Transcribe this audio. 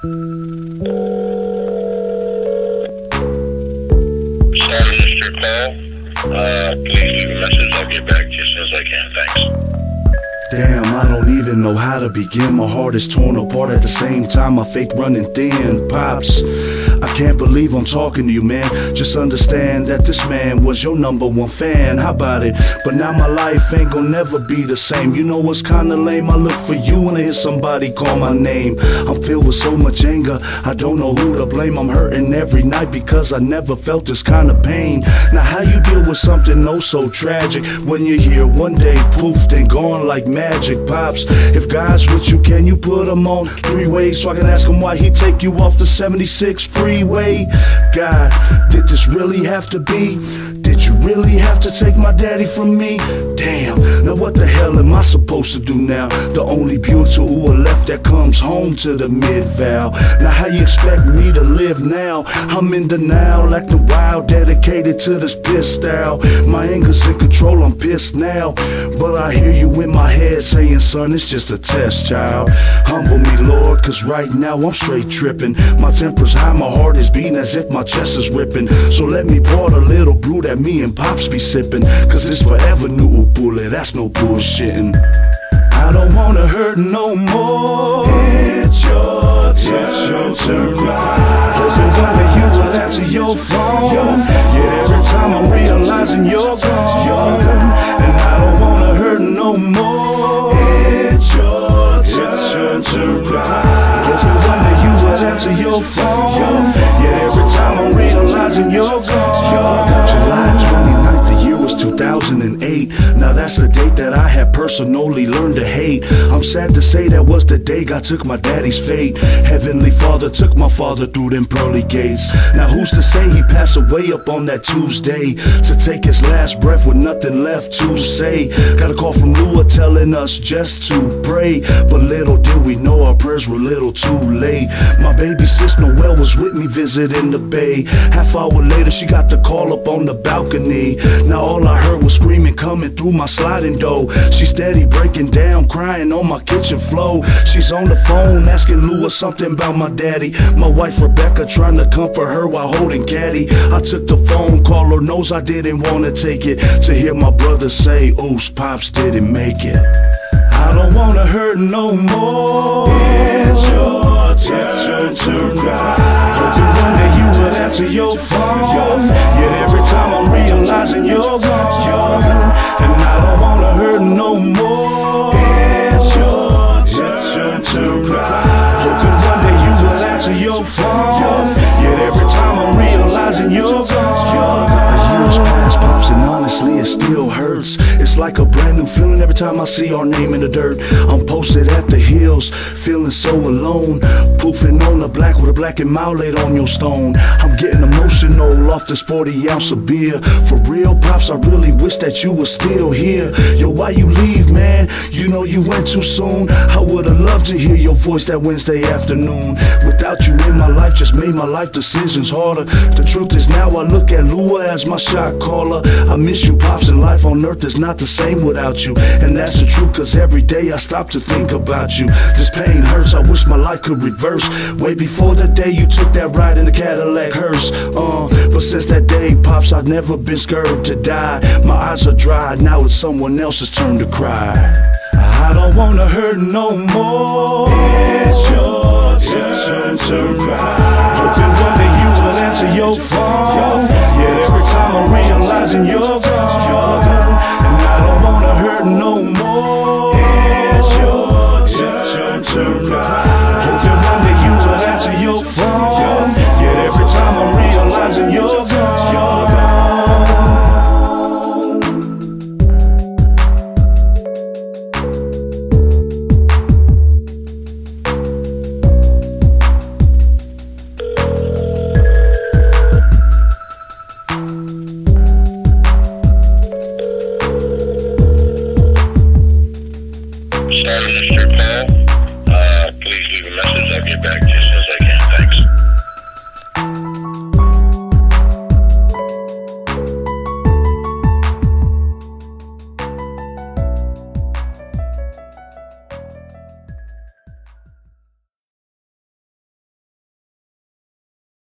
Sorry. Uh, please leave a message. I'll get back as soon as I can. Thanks. Damn, I don't even know how to begin. My heart is torn apart at the same time, my faith running thin. Pops, can't believe I'm talking to you, man. Just understand that this man was your number one fan. How about it? But now my life ain't gonna never be the same. You know what's kinda lame? I look for you when I hear somebody call my name. I'm filled with so much anger, I don't know who to blame. I'm hurting every night because I never felt this kind of pain. Now, how you with something oh so tragic when you're here one day, poof, then gone like magic pops. If God's with you, can you put him on three ways so I can ask him why he take you off the 76 freeway? God, did this really have to be? Did you really have to take my daddy from me? Damn, now what the hell am I supposed to do now? The only beautiful left that comes home to the mid-val. Now how you expect me to live now? I'm in denial, acting wild, dedicated to this piss style. My anger's in control, I'm pissed now. But I hear you in my head saying, son, it's just a test, child. Humble me, Lord, cause right now I'm straight tripping. My temper's high, my heart is beating as if my chest is ripping. So let me pour a little brew that me and Pops be sipping. Cause this forever Nu'upule, that's no bullshitting. I don't wanna hurt no more. It's your turn, it's your turn to cry. Cause it's only you will answer your phone. Yeah, every time I'm realizing you're gone. And I don't wanna hurt no more. 2008. Now that's the date that I had personally learned to hate. I'm sad to say that was the day God took my daddy's fate. Heavenly Father took my father through them pearly gates. Now who's to say he passed away up on that Tuesday to take his last breath with nothing left to say? Got a call from Lua telling us just to pray, but little did we know our prayers were little too late. My baby sister Noel was with me visiting the bay. Half hour later, she got the call up on the balcony. Now all I heard was screaming coming through my sliding door. She steady breaking down, crying on my kitchen floor. She's on the phone asking Lua something about my daddy. My wife Rebecca trying to comfort her while holding Kaddy. I took the phone call, Lord knows I didn't want to take it. To hear my brother say, Oops, Pops didn't make it. I don't wanna hurt no more. It's your turn to cry. Hoping one day you would answer your phone. Like a brand new feeling every time I see our name in the dirt. I'm posted at the hills, feeling so alone. Poofing on the black with a black and mild laid on your stone. I'm getting emotional off this 40 ounce of beer. For real, pops, I really wish that you were still here. Yo, why you leave, man? You know you went too soon. I would've loved to hear your voice that Wednesday afternoon. Without you in my life, just made my life decisions harder. The truth is now I look at Lua as my shot caller. I miss you, pops, and life on earth is not the same without you. And that's the truth, cause every day I stop to think about you. This pain hurts, I wish my life could reverse. Way before the day you took that ride in the Cadillac hearse. Uh, but since that day, pops, I've never been scared to die. My eyes are dry, now it's someone else's turn to cry. I don't wanna hurt no more. It's your turn to cry. Hoping one day you will answer your phone. Yet every time I'm realizing you're